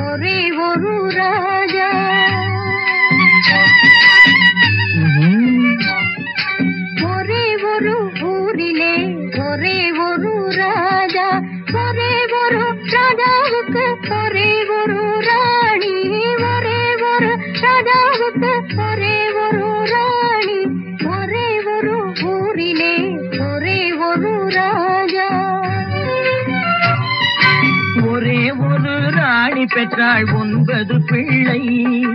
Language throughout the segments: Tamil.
ஒரே ஒரு ராஜா ஒரே ஒரு ஊரிலே ஒரே ஒரு ராஜா ஒரே ஒரு ராஜாவுக்கு பெற்றாள் ஒன்பது பிள்ளை.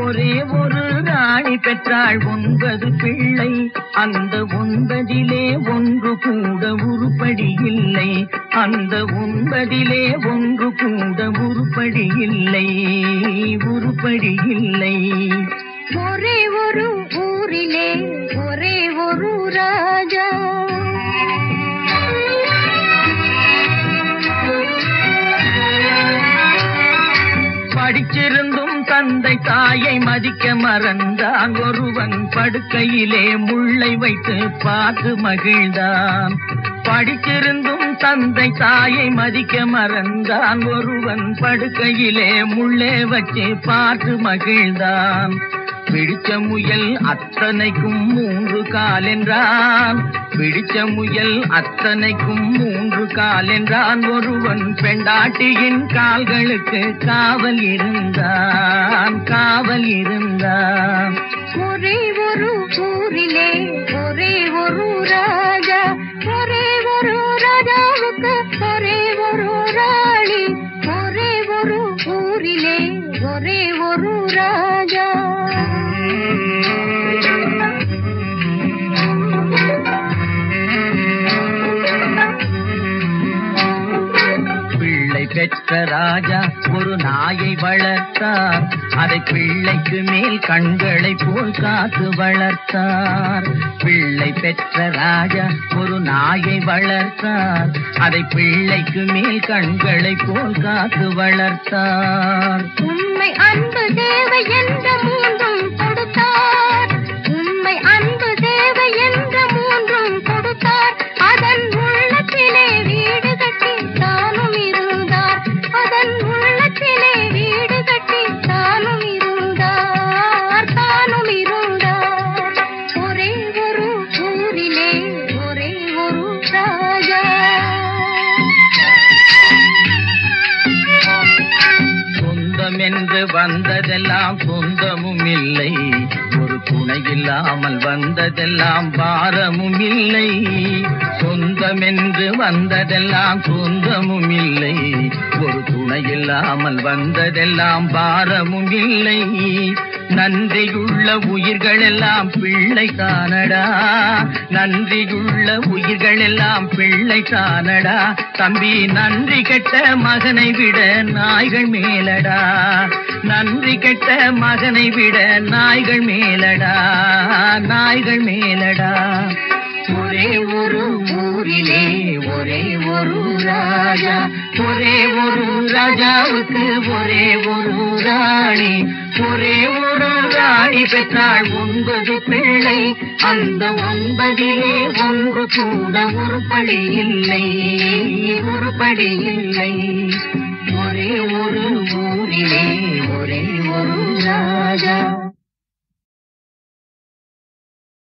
ஒரே ஒரு ராணி பெற்றாள் ஒன்பது பிள்ளை. அந்த ஒன்பதிலே ஒன்று கூட உருப்படி இல்லை. அந்த ஒன்பதிலே ஒன்று கூட உருப்படி இல்லை. உருப்படி இல்லை. ஒரே ஒரு ஊரிலே ஒரே ஒரு ராஜா. தந்தை தாயை மதிக்க மறந்தான். ஒருவன் படுக்கையிலே முள்ளை வைத்து பார்த்து மகிழ்ந்தான். படிச்சிருந்தும் தந்தை தாயை மதிக்க மறந்தான். ஒருவன் படுக்கையிலே முள்ளே வச்சு பார்த்து மகிழ்ந்தான். பிடிச்ச முயல் அத்தனைக்கும் மூன்று கால் என்றான். பிடிச்ச முயல் அத்தனைக்கும் மூன்று கால் என்றான். ஒருவன் பெண்டாட்டியின் கால்களுக்கு காவல் இருந்தான். காவல் இருந்தான். ஒரே ஒரு கூறி பெற்ற ராஜா ஒரு நாயை வளர்த்தார். அதை பிள்ளைக்கு மேல் கண்களை போல் காத்து வளர்த்தார். பிள்ளை பெற்ற ராஜா ஒரு நாயை வளர்த்தார். அதை பிள்ளைக்கு மேல் கண்களை போல் காத்து வளர்த்தார். சொந்தம் என்று வந்ததெல்லாம் சொந்தமும் இல்லை. ஒரு துணை இல்லாமல் வந்ததெல்லாம் பாரமும் இல்லை. சொந்தம் என்று வந்ததெல்லாம் சொந்தமும் இல்லை. ஒரு துணை இல்லாமல் வந்ததெல்லாம் பாரமும் இல்லை. நன்றியுள்ள உயிர்கள் எல்லாம் பிள்ளை தானடா. நன்றியுள்ள உயிர்கள் எல்லாம் பிள்ளை தானடா. தம்பி நன்றி கெட்ட மகனை விட நாய்கள் மேலடா. நன்றி கெட்ட மகனை விட நாய்கள் மேலடா. நாய்கள் மேலடா. ஒரே ஒரு ஊரிலே ஒரே ஒரு ராஜா ஒரே ஒரு ராஜாவுக்கு ஒரே ஒரு ராணி. ஒரே ஒரு ராணி பெற்றாள் ஒன்பது பிள்ளை அந்த ஒன்பதிலே ஒன்று கூட ஒரு படி இல்லை ஒரு படி இல்லை. ஒரே